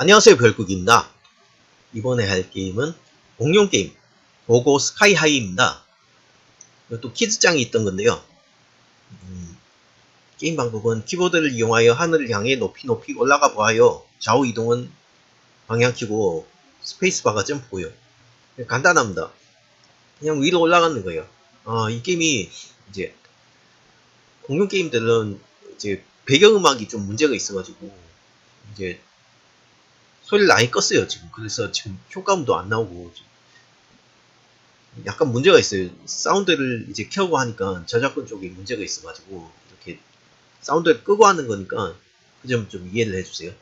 안녕하세요 별국입니다. 이번에 할 게임은 공룡 게임 고고 스카이하이입니다. 또 키즈짱에 있던 건데요. 음, 게임 방법은 키보드를 이용하여 하늘을 향해 높이 높이 올라가 보아요. 좌우 이동은 방향 키고 스페이스바가 점프고요. 간단합니다. 그냥 위로 올라가는 거예요. 어, 이 게임이 이제 공룡 게임들은 이제 배경음악이 좀 문제가 있어가지고 이제 소리를 아예 껐어요 지금. 그래서 지금 효과음도 안 나오고 약간 문제가 있어요. 사운드를 이제 켜고 하니까 저작권 쪽에 문제가 있어가지고 이렇게 사운드를 끄고 하는 거니까 그 점 좀 이해를 해주세요.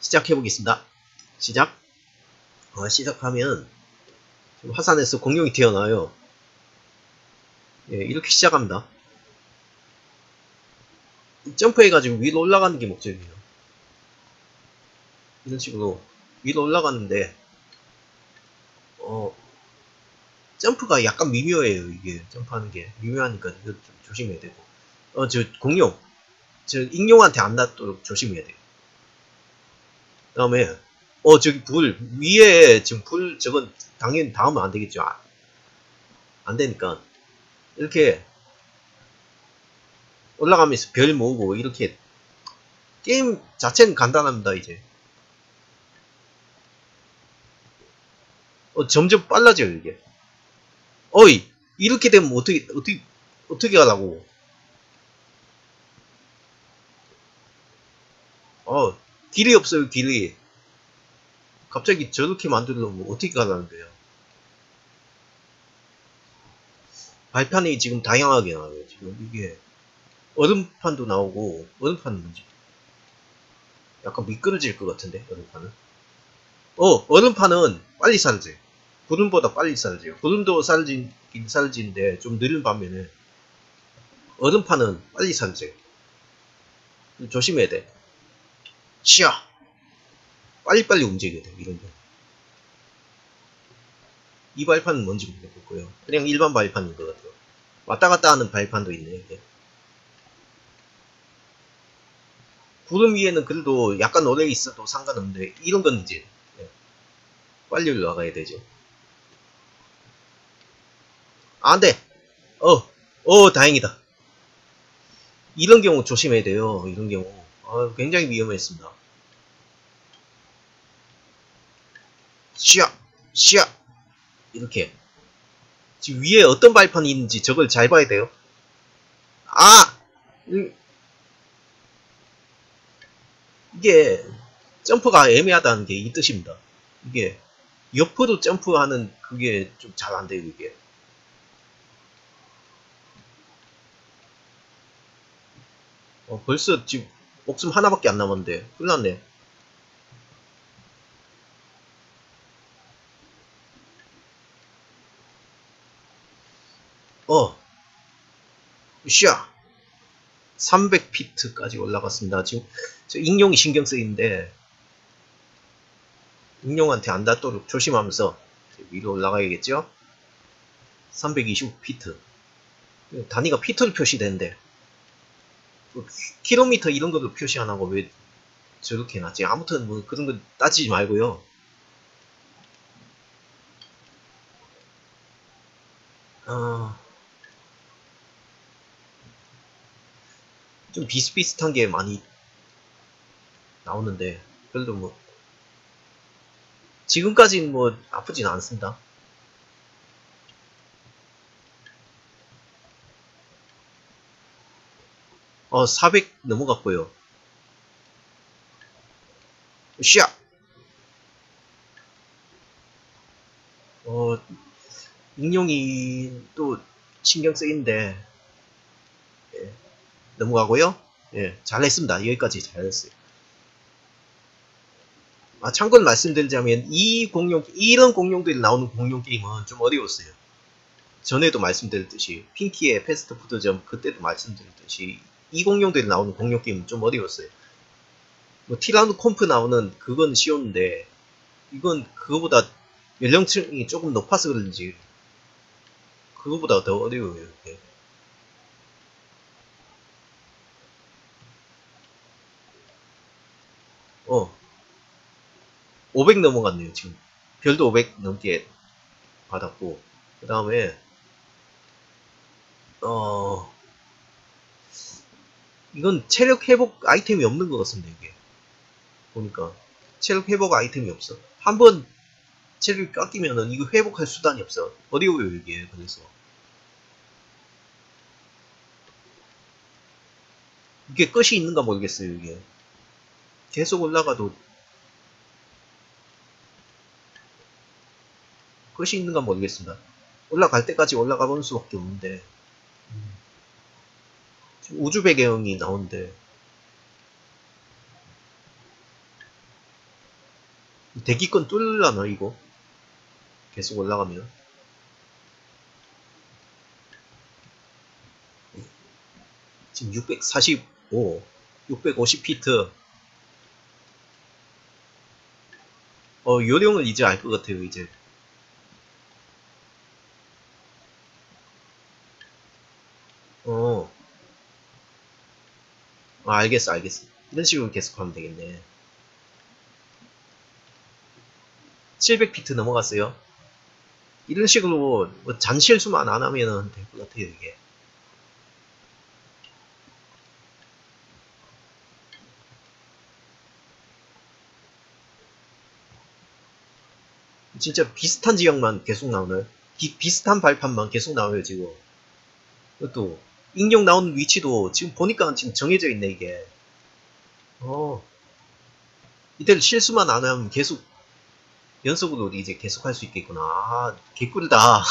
시작해 보겠습니다. 시작. 어, 시작하면 화산에서 공룡이 튀어나와요. 예, 이렇게 시작합니다 점프해가지고 위로 올라가는 게 목적이에요. 이런 식으로 위로 올라갔는데 어 점프가 약간 미묘해요 이게. 점프하는 게 미묘하니까 이거 좀 조심해야 되고. 어 저 공룡. 저 익룡한테 안 닿도록 조심해야 돼요. 그 다음에 어 저기 불 위에 지금 불 저건 당연히 닿으면 안 되겠죠. 아, 안 되니까. 이렇게 올라가면서 별 모으고 이렇게 게임 자체는 간단합니다 이제. 어, 점점 빨라져요 이게. 어이 이렇게 되면 어떻게 어떻게 어떻게 하라고. 어 길이 없어요 길이. 갑자기 저렇게 만들려면 어떻게 가라는 거예요? 발판이 지금 다양하게 나와요 지금. 이게 얼음판도 나오고 얼음판은 뭔지 약간 미끄러질 것 같은데 얼음판은 어 얼음판은 빨리 사라져요 구름보다 빨리 사라져요. 구름도 사라진, 사라지는데 좀 느린 반면에 얼음판은 빨리 사라져요. 조심해야 돼. 치아! 빨리빨리 움직여야 돼, 이런 거. 이 발판은 뭔지 모르겠고요. 그냥 일반 발판인 것 같아요. 왔다 갔다 하는 발판도 있네, 이게. 구름 위에는 그래도 약간 오래 있어도 상관없는데, 이런 건 이제, 네. 빨리 올라가야 되죠. 안 돼. 어, 어, 다행이다. 이런 경우 조심해야 돼요. 이런 경우. 어, 굉장히 위험했습니다. 시야, 시야. 이렇게. 지금 위에 어떤 발판이 있는지 저걸 잘 봐야 돼요. 아! 이게 점프가 애매하다는 게 이 뜻입니다. 이게 옆으로 점프하는 그게 좀 잘 안 돼요, 이게. 어, 벌써 지금 목숨 하나밖에 안 남았는데 큰일 났네 어 쉬야 300피트까지 올라갔습니다 지금 저 익룡이 신경 쓰이는데 익룡한테 안 닿도록 조심하면서 위로 올라가야겠죠 325피트 단위가 피트로 표시되는데 그 킬로미터 이런 것도 표시 안 하고 왜 저렇게 해놨지? 아무튼 뭐 그런 거 따지지 말고요. 어... 좀 비슷비슷한 게 많이 나오는데 그래도 뭐 지금까지는 뭐 아프진 않습니다. 어, 400 넘어갔고요. 샤! 어, 익룡이 또 신경 쓰이는데, 예, 넘어가고요. 예, 잘했습니다. 여기까지 잘했어요. 아, 참고로 말씀드리자면, 이 공룡, 이런 공룡들이 나오는 공룡 게임은 좀 어려웠어요. 전에도 말씀드렸듯이, 핑키의 패스트푸드점, 그때도 말씀드렸듯이, 이 공룡들이 나오는 공룡 게임은 좀 어려웠어요. 뭐 티라노 콤프 나오는 그건 쉬웠는데 이건 그거보다 연령층이 조금 높아서 그런지 그거보다 더 어려워요. 이게. 어. 500 넘어갔네요, 지금. 별도 500 넘게 받았고. 그 다음에, 어, 이건 체력 회복 아이템이 없는 것 같습니다, 이게. 보니까. 체력 회복 아이템이 없어. 한번 체력이 깎이면은 이거 회복할 수단이 없어. 어려워요, 이게. 그래서. 이게 끝이 있는가 모르겠어요, 이게. 계속 올라가도 끝이 있는가 모르겠습니다. 올라갈 때까지 올라가 보는 수밖에 없는데. 음. 지금 우주 배경이 나오는데 대기권 뚫려나 이거? 계속 올라가면? 지금 645 650피트. 어 요령을 이제 알 것 같아요 이제 어 아, 알겠어 알겠어. 이런 식으로 계속 하면 되겠네. 700피트 넘어갔어요? 이런 식으로 뭐 잔실수만 안 하면 될 것 같아요 이게. 진짜 비슷한 지역만 계속 나오나요? 비, 비슷한 발판만 계속 나와요 지금. 그것도 ing용 나오는 위치도 지금 보니까 지금 정해져 있네 이게. 어. 이때를 실수만 안 하면 계속 연속으로 이제 계속 할 수 있겠구나. 아 개꿀이다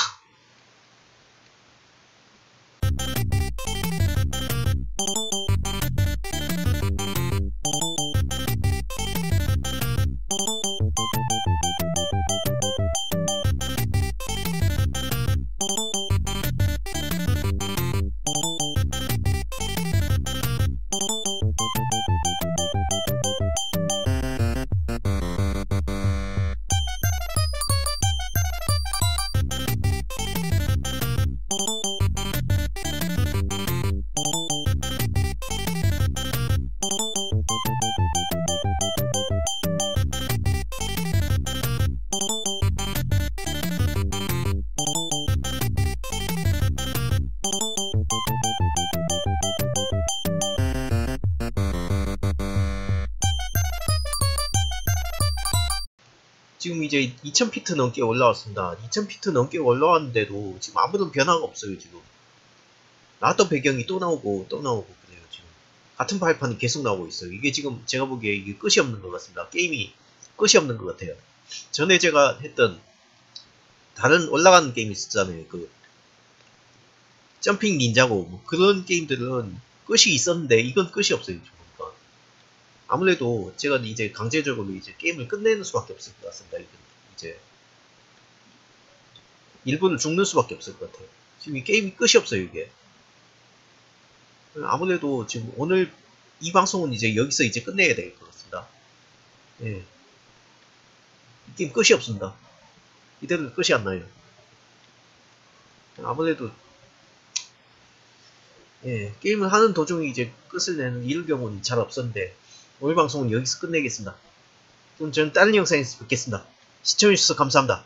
지금 이제 2000피트 넘게 올라왔습니다. 2000피트 넘게 올라왔는데도 지금 아무런 변화가 없어요, 지금. 나왔던 배경이 또 나오고 또 나오고 그래요, 지금. 같은 발판이 계속 나오고 있어요. 이게 지금 제가 보기에 이게 끝이 없는 것 같습니다. 게임이 끝이 없는 것 같아요. 전에 제가 했던 다른 올라가는 게임이 있었잖아요. 그 점핑 닌자고 뭐 그런 게임들은 끝이 있었는데 이건 끝이 없어요. 지금. 아무래도 제가 이제 강제적으로 이제 게임을 끝내는 수밖에 없을 것 같습니다. 이제 일본을 죽는 수밖에 없을 것 같아요. 지금 이 게임이 끝이 없어요, 이게. 아무래도 지금 오늘 이 방송은 이제 여기서 이제 끝내야 될 것 같습니다. 예. 이 게임 끝이 없습니다. 이대로 끝이 안 나요. 아무래도 예, 게임을 하는 도중에 이제 끝을 내는 이럴 경우는 잘 없었는데 오늘 방송은 여기서 끝내겠습니다. 그럼 저는 다른 영상에서 뵙겠습니다. 시청해주셔서 감사합니다.